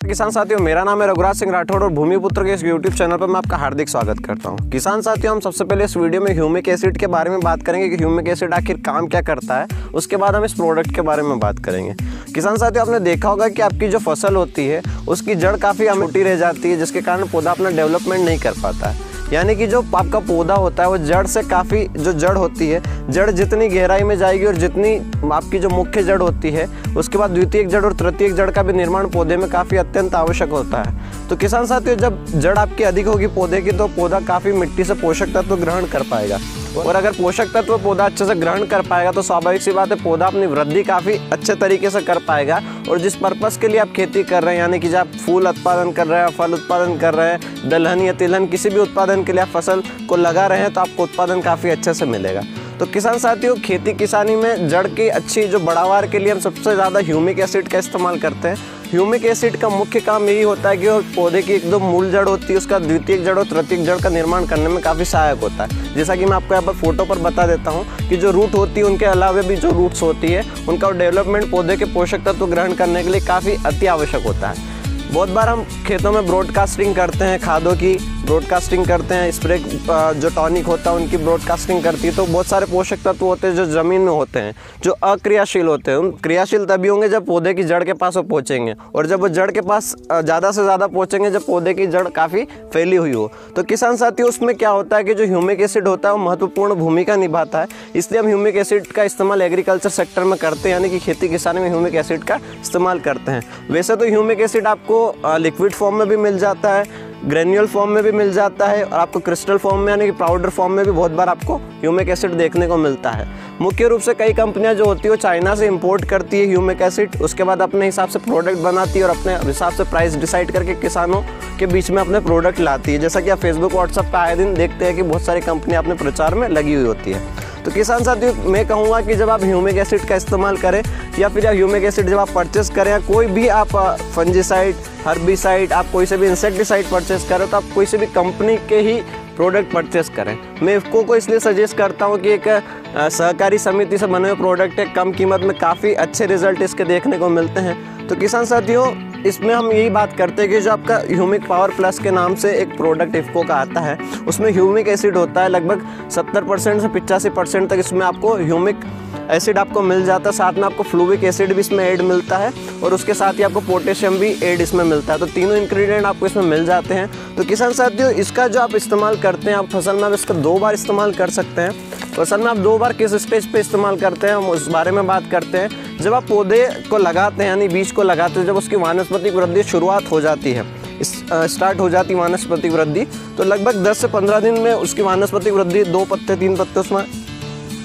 किसान साथियों, मेरा नाम है रघुराज सिंह राठौड़ और भूमिपुत्र के इस यूट्यूब चैनल पर मैं आपका हार्दिक स्वागत करता हूँ। किसान साथियों, हम सबसे पहले इस वीडियो में ह्यूमिक एसिड के बारे में बात करेंगे कि ह्यूमिक एसिड आखिर काम क्या करता है, उसके बाद हम इस प्रोडक्ट के बारे में बात करेंगे। किसान साथियों, आपने देखा होगा कि आपकी जो फ़सल होती है, उसकी जड़ काफ़ी अमूटी रह जाती है, जिसके कारण पौधा अपना डेवलपमेंट नहीं कर पाता है। यानी कि जो आपका पौधा होता है, वो जड़ से काफ़ी जो जड़ होती है, जड़ जितनी गहराई में जाएगी और जितनी आपकी जो मुख्य जड़ होती है, उसके बाद द्वितीय जड़ और तृतीय जड़ का भी निर्माण पौधे में काफ़ी अत्यंत आवश्यक होता है। तो किसान साथियों, जब जड़ आपकी अधिक होगी पौधे की तो पौधा काफ़ी मिट्टी से पोषक तत्व ग्रहण कर पाएगा। और अगर पोषक तत्व पौधा अच्छे से ग्रहण कर पाएगा तो स्वाभाविक सी बात है, पौधा अपनी वृद्धि काफ़ी अच्छे तरीके से कर पाएगा। और जिस पर्पज़ के लिए आप खेती कर रहे हैं, यानी कि जब आप फूल उत्पादन कर रहे हैं फल उत्पादन कर रहे हैं, दलहन या तिलहन किसी भी उत्पादन के लिए आप फ़सल को लगा रहे हैं तो आपको उत्पादन काफ़ी अच्छे से मिलेगा। तो किसान साथियों, खेती किसानी में जड़ की अच्छी जो बढ़ावार के लिए हम सबसे ज़्यादा ह्यूमिक एसिड का इस्तेमाल करते हैं ह्यूमिक एसिड का मुख्य काम यही होता है कि वो पौधे की एक दो मूल जड़ होती है, उसका द्वितीय जड़ और तृतीय जड़ का निर्माण करने में काफ़ी सहायक होता है। जैसा कि मैं आपको यहाँ पर फ़ोटो पर बता देता हूँ कि जो रूट होती है, उनके अलावा भी जो रूट्स होती है, उनका डेवलपमेंट पौधे के पोषक तत्व ग्रहण करने के लिए काफ़ी अति आवश्यक होता है। बहुत बार हम खेतों में ब्रॉडकास्टिंग करते हैं, खादों की ब्रॉडकास्टिंग करते हैं स्प्रे जो टॉनिक होता है, उनकी ब्रॉडकास्टिंग करती है तो बहुत सारे पोषक तत्व होते हैं जो ज़मीन में होते हैं, जो अक्रियाशील होते हैं। उन क्रियाशील तभी होंगे जब पौधे की जड़ के पास वो पहुँचेंगे और जब वो जड़ के पास ज़्यादा से ज़्यादा पहुँचेंगे, जब पौधे की जड़ काफ़ी फैली हुई हो। तो किसान साथी उसमें क्या होता है कि जो ह्यूमिक एसिड होता है, वो महत्वपूर्ण भूमिका निभाता है, इसलिए हम ह्यूमिक एसिड का इस्तेमाल एग्रीकल्चर सेक्टर में करते हैं, यानी कि खेती किसानी में ह्यूमिक एसिड का इस्तेमाल करते हैं। वैसे तो ह्यूमिक एसिड आपको लिक्विड फॉर्म में भी मिल जाता है ग्रेन्यूल फॉर्म में भी मिल जाता है और आपको क्रिस्टल फॉर्म में यानी कि पाउडर फॉर्म में भी बहुत बार आपको ह्यूमिक एसिड देखने को मिलता है। मुख्य रूप से कई कंपनियाँ जो होती है वो चाइना से इंपोर्ट करती है ह्यूमिक एसिड उसके बाद अपने हिसाब से प्रोडक्ट बनाती है और अपने हिसाब से प्राइस डिसाइड करके किसानों के बीच में अपने प्रोडक्ट लाती है। जैसा कि आप फेसबुक व्हाट्सअप पर आए दिन देखते हैं कि बहुत सारी कंपनियाँ अपने प्रचार में लगी हुई होती है। तो किसान साथियों, मैं कहूँगा कि जब आप ह्यूमिक एसिड का इस्तेमाल करें, या फिर ह्यूमिक एसिड जब आप परचेस करें, या कोई भी आप फंजीसाइड हर्बिसाइड आप कोई से भी इंसेक्टिसाइड परचेस करें तो आप कोई से भी कंपनी के ही प्रोडक्ट परचेस करें। मैं इफको को इसलिए सजेस्ट करता हूँ कि एक सहकारी समिति से बने हुए प्रोडक्ट है, कम कीमत में काफ़ी अच्छे रिज़ल्ट इसके देखने को मिलते हैं। तो किसान साथियों इसमें हम यही बात करते हैं कि जो आपका ह्यूमिक पावर प्लस के नाम से एक प्रोडक्ट इफ्को का आता है, उसमें ह्यूमिक एसिड होता है लगभग 70 परसेंट से पिचासी परसेंट तक इसमें आपको ह्यूमिक एसिड आपको मिल जाता है। साथ में आपको फ्लूविक एसिड भी इसमें ऐड मिलता है और उसके साथ ही आपको पोटेशियम भी ऐड इसमें मिलता है। तो तीनों इंग्रेडिएंट आपको इसमें मिल जाते हैं। तो किसान साथियों, इसका जो आप इस्तेमाल करते हैं, आप फ़सल में आप इसका दो बार इस्तेमाल कर सकते हैं। फ़सल में आप दो बार किस स्टेज पे इस्तेमाल करते हैं, हम उस बारे में बात करते हैं। जब आप पौधे को लगाते हैं, यानी बीज को लगाते हैं, जब उसकी वानस्पतिक वृद्धि शुरुआत हो जाती है स्टार्ट हो जाती वानस्पतिक वृद्धि तो लगभग 10 से 15 दिन में उसकी वानस्पतिक वृद्धि दो पत्ते, तीन पत्ते उसमें,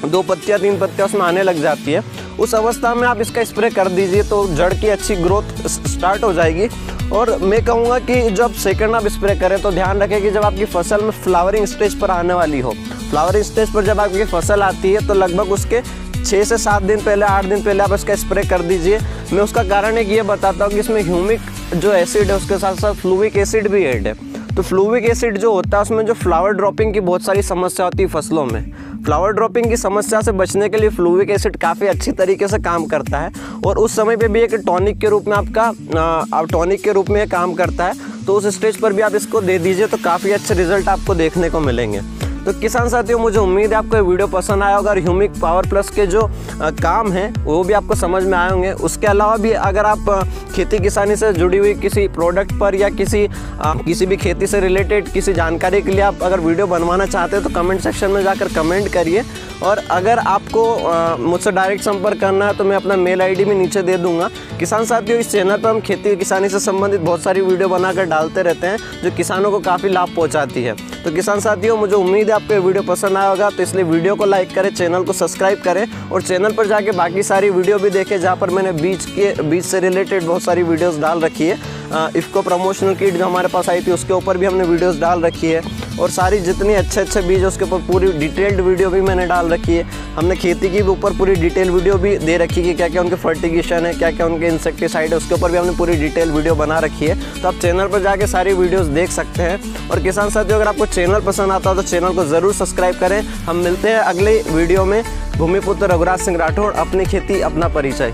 दो पत्तियाँ, तीन पत्तियाँ उसमें आने लग जाती है। उस अवस्था में आप इसका स्प्रे कर दीजिए तो जड़ की अच्छी ग्रोथ स्टार्ट हो जाएगी। और मैं कहूँगा कि जब सेकंड आप स्प्रे करें तो ध्यान रखें कि जब आपकी फ़सल में फ्लावरिंग स्टेज पर आने वाली हो। फ्लावरिंग स्टेज पर जब आपकी फ़सल आती है तो लगभग उसके छः से सात दिन पहले, आठ दिन पहले आप इसका स्प्रे कर दीजिए। मैं उसका कारण एक ये बताता हूँ कि इसमें ह्यूमिक जो एसिड है, उसके साथ साथ फ्लूविक एसिड भी एड है। तो फ्लूविक एसिड जो होता है, उसमें जो फ्लावर ड्रॉपिंग की बहुत सारी समस्या होती है फ़सलों में। फ्लावर ड्रॉपिंग की समस्या से बचने के लिए फ्लूविक एसिड काफ़ी अच्छी तरीके से काम करता है। और उस समय पे भी एक टॉनिक के रूप में आपका आप टॉनिक के रूप में काम करता है। तो उस स्टेज पर भी आप इसको दे दीजिए तो काफ़ी अच्छे रिज़ल्ट आपको देखने को मिलेंगे। तो किसान साथियों, मुझे उम्मीद है आपको वीडियो पसंद आया होगा और ह्यूमिक पावर प्लस के जो काम हैं, वो भी आपको समझ में आए होंगे। उसके अलावा भी अगर आप खेती किसानी से जुड़ी हुई किसी प्रोडक्ट पर या किसी किसी भी खेती से रिलेटेड किसी जानकारी के लिए आप अगर वीडियो बनवाना चाहते हैं तो कमेंट सेक्शन में जाकर कमेंट करिए। और अगर आपको मुझसे डायरेक्ट संपर्क करना है तो मैं अपना मेल आईडी भी नीचे दे दूँगा। किसान साथियों इस चैनल पर हम खेती और किसानी से संबंधित बहुत सारी वीडियो बनाकर डालते रहते हैं, जो किसानों को काफ़ी लाभ पहुँचाती है। तो किसान साथियों, मुझे उम्मीद है आपको वीडियो पसंद आया होगा तो इसलिए वीडियो को लाइक करें चैनल को सब्सक्राइब करें और चैनल पर जाके बाकी सारी वीडियो भी देखें, जहाँ पर मैंने बीच के बीच से रिलेटेड बहुत सारी वीडियोस डाल रखी है। इफ़को प्रमोशनल किट जो हमारे पास आई थी, उसके ऊपर भी हमने वीडियोस डाल रखी है। और सारी जितनी अच्छे अच्छे बीज है, उसके ऊपर पूरी डिटेल्ड वीडियो भी मैंने डाल रखी है। हमने खेती की ऊपर पूरी डिटेल वीडियो भी दे रखी है क्या क्या उनके फर्टिगेशन है क्या क्या उनके इंसेक्टिसाइड है, उसके ऊपर भी हमने पूरी डिटेल वीडियो बना रखी है। तो आप चैनल पर जाके सारी वीडियोज़ देख सकते हैं। और किसान साथियों, अगर आपको चैनल पसंद आता हो तो चैनल को ज़रूर सब्सक्राइब करें। हम मिलते हैं अगले वीडियो में। भूमिपुत्र रघुराज सिंह राठौड़ अपनी खेती, अपना परिचय।